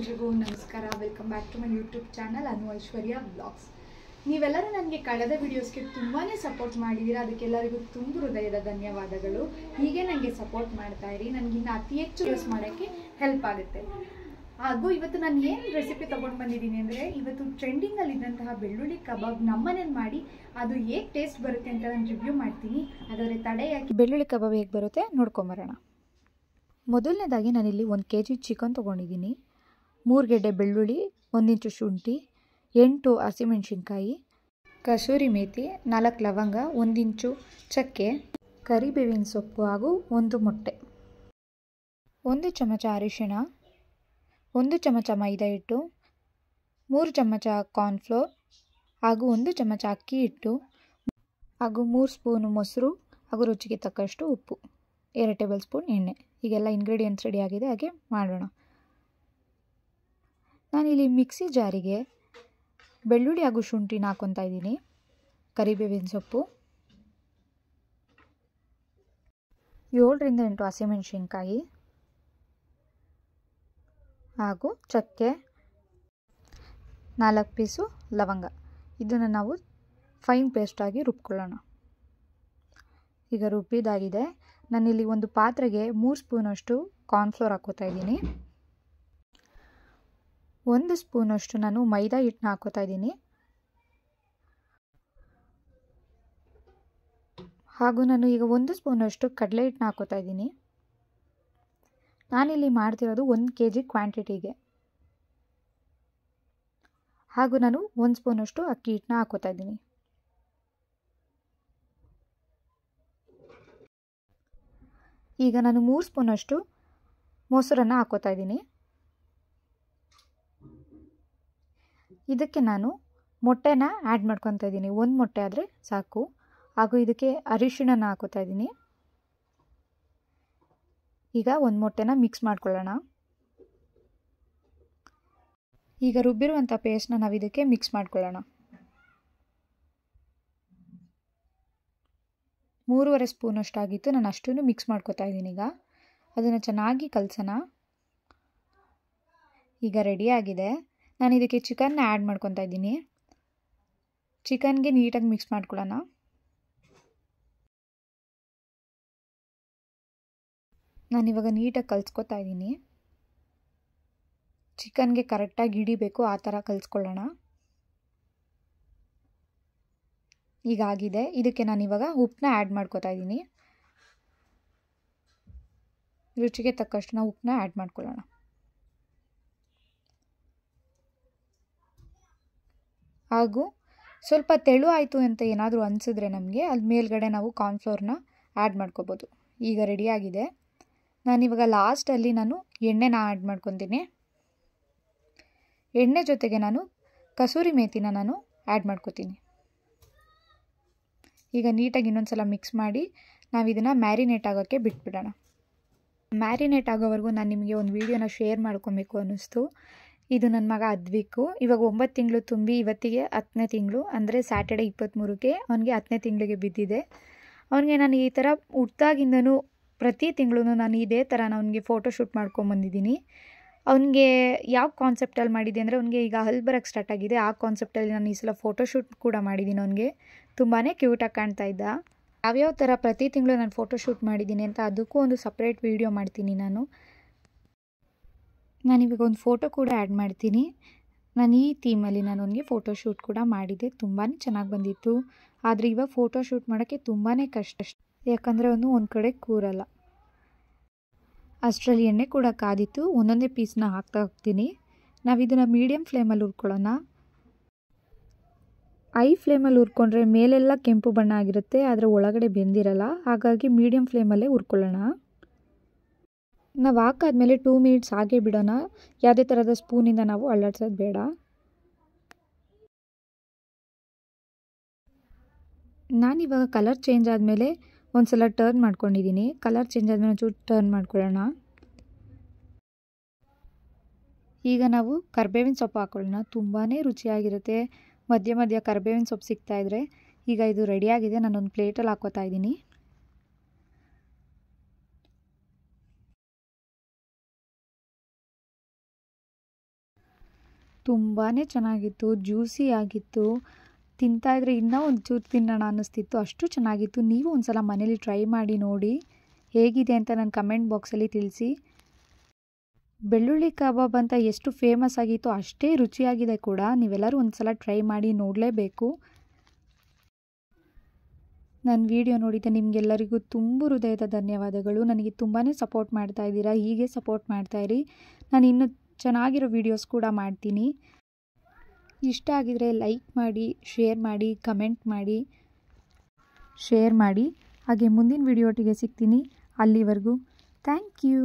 ಎಲ್ರಿಗೂ ನಮಸ್ಕಾರ. Welcome back to my YouTube channel Anu Aishwarya blogs ನೀವೆಲ್ಲರೂ ನನಗೆ ಕಳೆದ ವಿಡಿಯೋಸ್ಗೆ ತುಂಬಾ ಸಪೋರ್ಟ್ ಮಾಡಿದ್ದೀರಾ ಅದಕ್ಕೆಲ್ಲರಿಗೂ ತುಂಬ ಹೃದಯದ ಧನ್ಯವಾದಗಳು. ಹೀಗೆ ನನಗೆ ಸಪೋರ್ಟ್ ಮಾಡ್ತಾ ಇರಿ. ನನಗಿನ್ನ ಅತಿ ಹೆಚ್ಚು ಯೂಸ್ ಮಾಡೋಕ್ಕೆ ಹೆಲ್ಪ್ ಆಗುತ್ತೆ. ಹಾಗೂ ಇವತ್ತು ನಾನು ಏನು ರೆಸಿಪಿ ತೊಗೊಂಡು ಬಂದಿದ್ದೀನಿ ಅಂದರೆ, ಇವತ್ತು ಟ್ರೆಂಡಿಂಗಲ್ಲಿದ್ದಂತಹ ಬೆಳ್ಳುಳ್ಳಿ ಕಬಾಬ್ ನಮ್ಮನೇಲಿ ಮಾಡಿ, ಅದು ಹೇಗೆ ಟೇಸ್ಟ್ ಬರುತ್ತೆ ಅಂತ ನಾನು ರಿವ್ಯೂ ಮಾಡ್ತೀನಿ. ಅದರ ತಡೆ ಯಾಕೆ ಬೆಳ್ಳುಳ್ಳಿ ಕಬಾಬ್ ಹೇಗೆ ಬರುತ್ತೆ ನೋಡ್ಕೊಂಬರೋಣ. ಮೊದಲನೇದಾಗಿ ನಾನಿಲ್ಲಿ ಒಂದು ಕೆ ಜಿ ಚಿಕನ್ ತೊಗೊಂಡಿದ್ದೀನಿ. ಮೂರು ಗೆಡ್ಡೆ ಬೆಳ್ಳುಳ್ಳಿ ಒಂದಿಂಚು ಶುಂಠಿ, ಎಂಟು ಹಸಿಮೆಣಸಿನ್ಕಾಯಿ, ಕಸೂರಿ ಮೇಥಿ ನಾಲ್ಕು ಲವಂಗ ಒಂದಿಂಚು ಚಕ್ಕೆ, ಕರಿಬೇವಿನ ಸೊಪ್ಪು ಹಾಗೂ ಒಂದು ಮೊಟ್ಟೆ. ಒಂದು ಚಮಚ ಅರಿಶಿಣ, ಒಂದು ಚಮಚ ಮೈದಾ ಹಿಟ್ಟು, ಮೂರು ಚಮಚ ಕಾರ್ನ್ಫ್ಲೋರ್ ಹಾಗೂ ಒಂದು ಚಮಚ ಅಕ್ಕಿ ಹಿಟ್ಟು ಹಾಗೂ ಮೂರು ಸ್ಪೂನು ಮೊಸರು ಹಾಗೂ ರುಚಿಗೆ ತಕ್ಕಷ್ಟು ಉಪ್ಪು, ಎರಡು ಟೇಬಲ್ ಸ್ಪೂನ್ ಎಣ್ಣೆ. ಈಗೆಲ್ಲ ಇಂಗ್ರೀಡಿಯೆಂಟ್ಸ್ ರೆಡಿ ಆಗಿದೆ, ಹಾಗೆ ಮಾಡೋಣ. ನಾನಿಲ್ಲಿ ಮಿಕ್ಸಿ ಜಾರಿಗೆ ಬೆಳ್ಳುಳ್ಳಿ ಹಾಗೂ ಶುಂಠಿನ ಹಾಕ್ಕೊತಾ ಇದ್ದೀನಿ. ಕರಿಬೇವಿನ ಸೊಪ್ಪು. ಏಳರಿಂದ ಎಂಟು ಹಸಿಮೆಣಸಿನ್ಕಾಯಿ. ಹಾಗೂ ಚಕ್ಕೆ. ನಾಲ್ಕು ಪೀಸು ಲವಂಗ. ಇದನ್ನು ನಾವು ಫೈನ್ ಪೇಸ್ಟಾಗಿ ರುಬ್ಕೊಳ್ಳೋಣ. ಈಗ ರುಬ್ಬಿದಾಗಿದೆ. ನಾನಿಲ್ಲಿ ಒಂದು ಪಾತ್ರೆಗೆ ಮೂರು ಸ್ಪೂನಷ್ಟು ಕಾರ್ನ್ಫ್ಲೋರ್ ಹಾಕೋತಾ ಇದ್ದೀನಿ. ಒಂದು ಸ್ಪೂನಷ್ಟು ನಾನು ಮೈದಾ ಹಿಟ್ಟನ್ನ ಹಾಕೋತಾ ಇದ್ದೀನಿ. ಹಾಗೂ ನಾನು ಈಗ ಒಂದು ಸ್ಪೂನಷ್ಟು ಕಡಲೆ ಹಿಟ್ಟನ್ನ ಹಾಕೋತಾ ಇದ್ದೀನಿ. ನಾನಿಲ್ಲಿ ಮಾಡ್ತಿರೋದು ಒಂದು ಕೆ ಜಿ ಕ್ವಾಂಟಿಟಿಗೆ. ಹಾಗೂ ನಾನು ಒಂದು ಸ್ಪೂನಷ್ಟು ಅಕ್ಕಿ ಹಿಟ್ಟನ್ನ ಹಾಕೋತಾ ಇದ್ದೀನಿ. ಈಗ ನಾನು ಮೂರು ಸ್ಪೂನಷ್ಟು ಮೊಸರನ್ನು ಹಾಕೋತಾ ಇದ್ದೀನಿ. ಇದಕ್ಕೆ ನಾನು ಮೊಟ್ಟೆನ ಆ್ಯಡ್ ಮಾಡ್ಕೊತಾ ಇದ್ದೀನಿ. ಒಂದು ಮೊಟ್ಟೆ ಆದರೆ ಸಾಕು. ಹಾಗೂ ಇದಕ್ಕೆ ಅರಿಶಿಣನ ಹಾಕೋತಾ ಇದ್ದೀನಿ. ಈಗ ಒಂದು ಮೊಟ್ಟೆನ ಮಿಕ್ಸ್ ಮಾಡ್ಕೊಳ್ಳೋಣ. ಈಗ ರುಬ್ಬಿರುವಂಥ ಪೇಸ್ಟ್ನ ನಾವು ಇದಕ್ಕೆ ಮಿಕ್ಸ್ ಮಾಡ್ಕೊಳ್ಳೋಣ. ಮೂರುವರೆ ಸ್ಪೂನಷ್ಟು ಆಗಿತ್ತು ನಾನು ಅಷ್ಟೂ ಮಿಕ್ಸ್ ಮಾಡ್ಕೊತಾ ಇದ್ದೀನಿ ಈಗ. ಅದನ್ನು ಚೆನ್ನಾಗಿ ಕಲಸೋಣ. ಈಗ ರೆಡಿಯಾಗಿದೆ ನಾನು ಇದಕ್ಕೆ ಚಿಕನ್ನ ಆ್ಯಡ್ ಮಾಡ್ಕೊತಾ ಇದ್ದೀನಿ. ಚಿಕನ್ಗೆ ನೀಟಾಗಿ ಮಿಕ್ಸ್ ಮಾಡ್ಕೊಳ್ಳೋಣ. ನಾನಿವಾಗ ನೀಟಾಗಿ ಕಲ್ಸ್ಕೊತಾ ಇದ್ದೀನಿ. ಚಿಕನ್ಗೆ ಕರೆಕ್ಟಾಗಿ ಹಿಡಿಬೇಕು ಆ ಥರ ಕಲಿಸ್ಕೊಳ್ಳೋಣ. ಈಗ ಆಗಿದೆ. ಇದಕ್ಕೆ ನಾನು ಇವಾಗ ಉಪ್ಪನ್ನ ಆ್ಯಡ್ ಮಾಡ್ಕೊತಾ ಇದ್ದೀನಿ. ರುಚಿಗೆ ತಕ್ಕಷ್ಟು ನಾವು ಉಪ್ಪನ್ನ ಆ್ಯಡ್ ಮಾಡ್ಕೊಳ್ಳೋಣ. ಹಾಗೂ ಸ್ವಲ್ಪ ತೆಳು ಆಯಿತು ಅಂತ ಏನಾದರೂ ಅನಿಸಿದ್ರೆ ನಮಗೆ ಅಲ್ಲಿ ಮೇಲ್ಗಡೆ ನಾವು ಕಾರ್ನ್ಫ್ಲೋರ್ನ ಆ್ಯಡ್ ಮಾಡ್ಕೋಬೋದು. ಈಗ ರೆಡಿಯಾಗಿದೆ ನಾನಿವಾಗ ಲಾಸ್ಟಲ್ಲಿ ನಾನು ಎಣ್ಣೆನ ಆ್ಯಡ್ ಮಾಡ್ಕೊತೀನಿ. ಎಣ್ಣೆ ಜೊತೆಗೆ ನಾನು ಕಸೂರಿ ಮೇಥಿನ ನಾನು ಆ್ಯಡ್ ಮಾಡ್ಕೋತೀನಿ. ಈಗ ನೀಟಾಗಿ ಇನ್ನೊಂದು ಸಲ ಮಿಕ್ಸ್ ಮಾಡಿ ನಾವು ಇದನ್ನು ಮ್ಯಾರಿನೇಟ್ ಆಗೋಕ್ಕೆ ಬಿಟ್ಬಿಡೋಣ. ಮ್ಯಾರಿನೇಟ್ ಆಗೋವರೆಗೂ ನಾನು ನಿಮಗೆ ಒಂದು ವೀಡಿಯೋನ ಶೇರ್ ಮಾಡ್ಕೊಬೇಕು ಅನ್ನಿಸ್ತು. ಇದು ನನ್ನ ಮಗ ಅದ್ವಿಕು ಇವಾಗ ಒಂಬತ್ತು ತಿಂಗಳು ತುಂಬಿ ಇವತ್ತಿಗೆ ಹತ್ತನೇ ತಿಂಗಳು. ಅಂದರೆ ಸ್ಯಾಟರ್ಡೆ ಇಪ್ಪತ್ತ್ಮೂರಕ್ಕೆ ಅವನಿಗೆ ಹತ್ತನೇ ತಿಂಗಳಿಗೆ ಬಿದ್ದಿದೆ. ಅವನಿಗೆ ನಾನು ಈ ಥರ ಹುಟ್ಟಾಗಿಂದನೂ ಪ್ರತಿ ತಿಂಗಳು ನಾನು ಇದೇ ಥರ ಅವನಿಗೆ ಫೋಟೋ ಶೂಟ್ ಮಾಡ್ಕೊಂಬಂದಿದ್ದೀನಿ. ಅವನಿಗೆ ಯಾವ ಕಾನ್ಸೆಪ್ಟಲ್ಲಿ ಮಾಡಿದ್ದೆ ಅಂದರೆ ಅವನಿಗೆ ಈಗ ಹಲ್ ಬರೋಕ್ಕೆ ಸ್ಟಾರ್ಟ್ ಆಗಿದೆ. ಆ ಕಾನ್ಸೆಪ್ಟಲ್ಲಿ ನಾನು ಈ ಸಲ ಫೋಟೋ ಶೂಟ್ ಕೂಡ ಮಾಡಿದ್ದೀನಿ ಅವನಿಗೆ. ತುಂಬಾ ಕ್ಯೂಟಾಗಿ ಕಾಣ್ತಾ ಇದ್ದ. ಯಾವ್ಯಾವ ಥರ ಪ್ರತಿ ತಿಂಗಳು ನಾನು ಫೋಟೋ ಶೂಟ್ ಮಾಡಿದ್ದೀನಿ ಅಂತ ಅದಕ್ಕೂ ಒಂದು ಸಪ್ರೇಟ್ ವೀಡಿಯೋ ಮಾಡ್ತೀನಿ ನಾನು. ನಾನಿವಾಗ ಒಂದು ಫೋಟೋ ಕೂಡ ಆ್ಯಡ್ ಮಾಡ್ತೀನಿ. ನಾನು ಈ ಥೀಮಲ್ಲಿ ನಾನು ಫೋಟೋ ಶೂಟ್ ಕೂಡ ಮಾಡಿದ್ದೆ. ತುಂಬಾ ಚೆನ್ನಾಗಿ ಬಂದಿತ್ತು. ಆದರೆ ಇವಾಗ ಫೋಟೋ ಶೂಟ್ ಮಾಡೋಕ್ಕೆ ತುಂಬಾ ಕಷ್ಟ. ಯಾಕಂದರೆ ಅವನು ಒಂದು ಕಡೆ ಕೂರಲ್ಲ. ಅಷ್ಟರಲ್ಲಿ ಎಣ್ಣೆ ಕೂಡ ಕಾದಿತ್ತು. ಒಂದೊಂದೇ ಪೀಸ್ನ ಹಾಕ್ತಾ ಹೋಗ್ತೀನಿ. ನಾವು ಇದನ್ನು ಮೀಡಿಯಮ್ ಫ್ಲೇಮಲ್ಲಿ ಹುರ್ಕೊಳ್ಳೋಣ. ಐ ಫ್ಲೇಮಲ್ಲಿ ಹುರ್ಕೊಂಡ್ರೆ ಮೇಲೆಲ್ಲ ಕೆಂಪು ಬಣ್ಣ ಆಗಿರುತ್ತೆ. ಆದರೆ ಒಳಗಡೆ ಬೆಂದಿರಲ್ಲ. ಹಾಗಾಗಿ ಮೀಡಿಯಮ್ ಫ್ಲೇಮಲ್ಲೇ ಹುರ್ಕೊಳ್ಳೋಣ. ನಾವು ಹಾಕಾದ್ಮೇಲೆ ಟೂ ಮಿನಿಟ್ಸ್ ಹಾಗೆ ಬಿಡೋಣ. ಯಾವುದೇ ಥರದ ಸ್ಪೂನಿಂದ ನಾವು ಅಳ್ಳಾಡ್ಸೋದು ಬೇಡ. ನಾನಿವಾಗ ಕಲರ್ ಚೇಂಜ್ ಆದಮೇಲೆ ಒಂದು ಸಲ ಟರ್ನ್ ಮಾಡ್ಕೊಂಡಿದ್ದೀನಿ ಕಲರ್ ಚೇಂಜ್ ಆದಮೇಲೆ ಒಂಚೂರು ಟರ್ನ್ ಮಾಡ್ಕೊಳ್ಳೋಣ. ಈಗ ನಾವು ಕರ್ಬೇವಿನ ಸೊಪ್ಪು ಹಾಕೊಳ್ಳೋಣ. ತುಂಬಾ ರುಚಿಯಾಗಿರುತ್ತೆ. ಮಧ್ಯ ಮಧ್ಯ ಕರ್ಬೇವಿನ ಸೊಪ್ಪು ಸಿಗ್ತಾಯಿದ್ರೆ ಈಗ ಇದು ರೆಡಿಯಾಗಿದೆ ನಾನೊಂದು ಪ್ಲೇಟಲ್ಲಿ ಹಾಕೋತಾ ಇದ್ದೀನಿ. ತುಂಬಾ ಚೆನ್ನಾಗಿತ್ತು, ಜ್ಯೂಸಿ ಆಗಿತ್ತು. ತಿಂತಾಯಿದ್ರೆ ಇನ್ನೂ ಚೂರು ತಿನ್ನೋಣ ಅನ್ನಿಸ್ತಿತ್ತು. ಅಷ್ಟು ಚೆನ್ನಾಗಿತ್ತು. ನೀವು ಒಂದು ಸಲ ಮನೇಲಿ ಟ್ರೈ ಮಾಡಿ ನೋಡಿ. ಹೇಗಿದೆ ಅಂತ ನನ್ನ ಕಮೆಂಟ್ ಬಾಕ್ಸಲ್ಲಿ ತಿಳಿಸಿ. ಬೆಳ್ಳುಳ್ಳಿ ಕಬಾಬ್ ಅಂತ ಎಷ್ಟು ಫೇಮಸ್ ಆಗಿತ್ತು ಅಷ್ಟೇ ರುಚಿಯಾಗಿದೆ ಕೂಡ. ನೀವೆಲ್ಲರೂ ಒಂದು ಸಲ ಟ್ರೈ ಮಾಡಿ ನೋಡಲೇಬೇಕು. ನನ್ನ ವಿಡಿಯೋ ನೋಡಿದ ನಿಮಗೆಲ್ಲರಿಗೂ ತುಂಬ ಹೃದಯದ ಧನ್ಯವಾದಗಳು. ನನಗೆ ತುಂಬಾ ಸಪೋರ್ಟ್ ಮಾಡ್ತಾ ಇದ್ದೀರಾ. ಹೀಗೆ ಸಪೋರ್ಟ್ ಮಾಡ್ತಾಯಿರಿ ನಾನು ಇನ್ನೂ ಚೆನ್ನಾಗಿರೋ ವೀಡಿಯೋಸ್ ಕೂಡ ಮಾಡ್ತೀನಿ. ಇಷ್ಟ ಆಗಿದರೆ ಲೈಕ್ ಮಾಡಿ ಶೇರ್ ಮಾಡಿ ಕಮೆಂಟ್ ಮಾಡಿ. ಶೇರ್ ಮಾಡಿ. ಹಾಗೆ ಮುಂದಿನ ವಿಡಿಯೋಟಿಗೆ ಸಿಗ್ತೀನಿ. ಅಲ್ಲಿವರೆಗೂ ಥ್ಯಾಂಕ್ ಯು